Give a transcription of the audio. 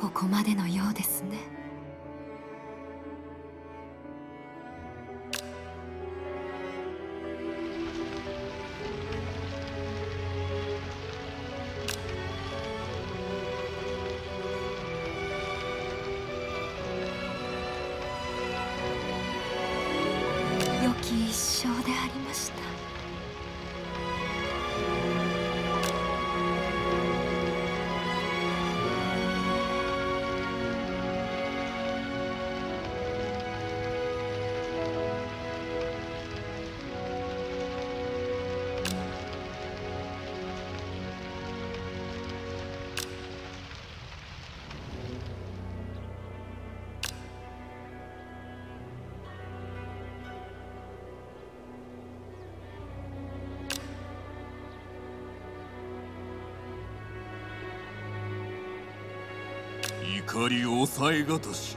ここまでのようですね。良き一生でありました。怒り抑えがたし